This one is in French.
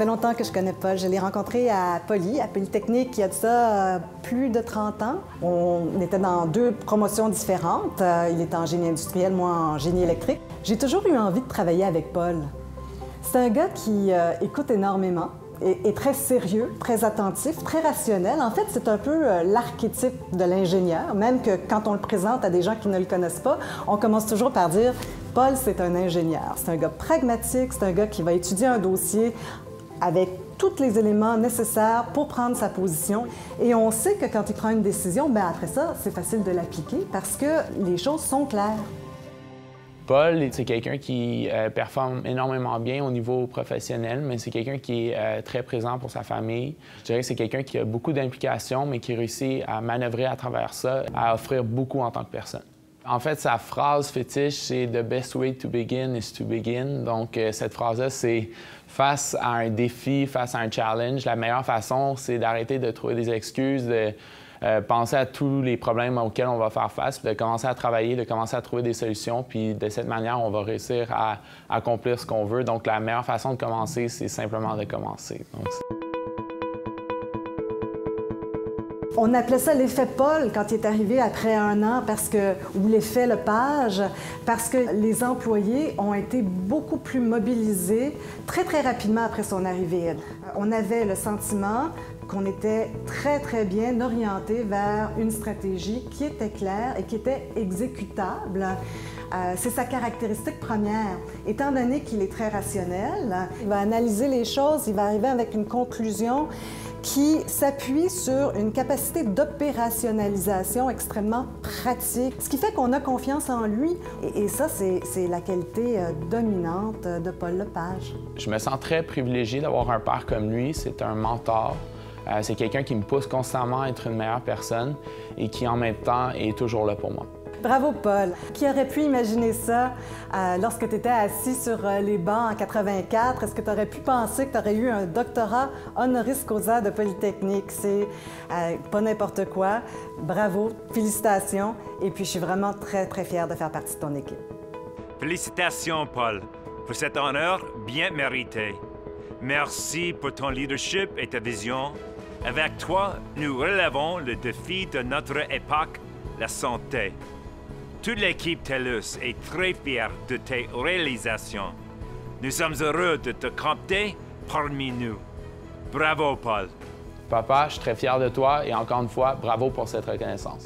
fait longtemps que je connais Paul. Je l'ai rencontré à Poly, à Polytechnique, il y a de ça euh, plus de 30 ans. On était dans deux promotions différentes. Euh, il était en génie industriel, moi en génie électrique. J'ai toujours eu envie de travailler avec Paul. C'est un gars qui euh, écoute énormément, est, très sérieux, très attentif, très rationnel. En fait, c'est un peu l'archétype de l'ingénieur, même que quand on le présente à des gens qui ne le connaissent pas, on commence toujours par dire Paul, c'est un ingénieur. C'est un gars pragmatique, c'est un gars qui va étudier un dossier avec tous les éléments nécessaires pour prendre sa position. Et on sait que quand il prend une décision, bien après ça, c'est facile de l'appliquer parce que les choses sont claires. Paul, c'est quelqu'un qui euh, performe énormément bien au niveau professionnel, mais c'est quelqu'un qui est euh, très présent pour sa famille. Je dirais que c'est quelqu'un qui a beaucoup d'implications, mais qui réussit à manœuvrer à travers ça, à offrir beaucoup en tant que personne. En fait, sa phrase fétiche, c'est The best way to begin is to begin. Donc, euh, cette phrase-là, c'est face à un défi, face à un challenge, la meilleure façon, c'est d'arrêter de trouver des excuses, de euh, penser à tous les problèmes auxquels on va faire face, de commencer à travailler, de commencer à trouver des solutions. Puis, de cette manière, on va réussir à, accomplir ce qu'on veut. Donc, la meilleure façon de commencer, c'est simplement de commencer. On appelait ça l'effet Paul quand il est arrivé après un an, parce que, ou l'effet Lepage, parce que les employés ont été beaucoup plus mobilisés très, très rapidement après son arrivée. On avait le sentiment qu'on était très, très bien orienté vers une stratégie qui était claire et qui était exécutable. Euh, c'est sa caractéristique première. Étant donné qu'il est très rationnel, il va analyser les choses, il va arriver avec une conclusion qui s'appuie sur une capacité d'opérationnalisation extrêmement pratique, ce qui fait qu'on a confiance en lui. Et, ça, c'est la qualité euh, dominante de Paul Lepage. Je me sens très privilégié d'avoir un père comme lui. C'est un mentor. Euh, c'est quelqu'un qui me pousse constamment à être une meilleure personne et qui, en même temps, est toujours là pour moi. Bravo, Paul. Qui aurait pu imaginer ça euh, lorsque tu étais assis sur euh, les bancs en 84? Est-ce que tu aurais pu penser que tu aurais eu un doctorat honoris causa de Polytechnique? C'est euh, pas n'importe quoi. Bravo, félicitations. Et puis, je suis vraiment très, très fière de faire partie de ton équipe. Félicitations, Paul, pour cet honneur bien mérité. Merci pour ton leadership et ta vision. Avec toi, nous relevons le défi de notre époque, la santé. Toute l'équipe TELUS est très fière de tes réalisations. Nous sommes heureux de te compter parmi nous. Bravo, Paul. Papa, je suis très fier de toi et encore une fois, bravo pour cette reconnaissance.